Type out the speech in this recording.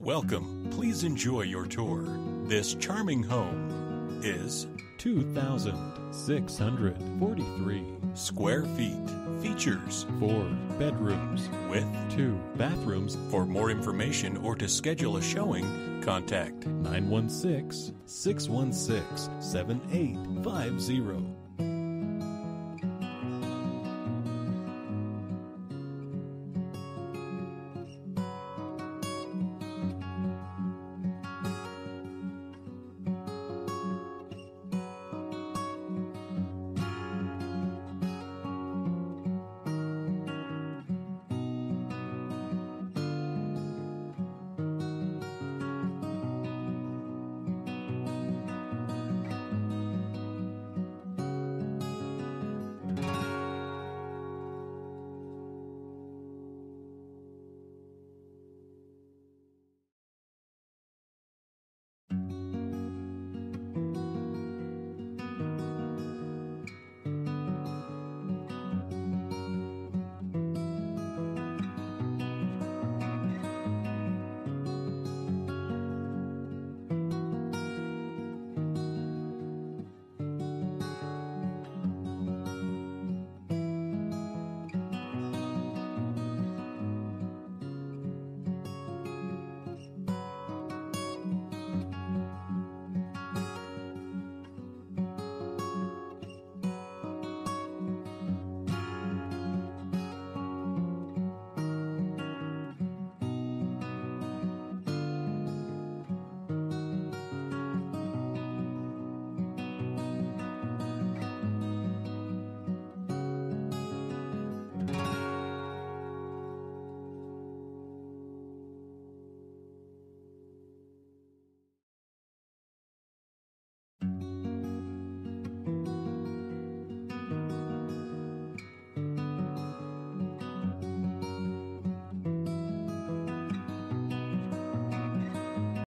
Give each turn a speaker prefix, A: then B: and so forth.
A: Welcome. Please enjoy your tour. This charming home is
B: 2,643
A: square feet. Features
B: four bedrooms
A: with
B: two bathrooms.
A: For more information or to schedule a showing, contact
B: 916 616 7850.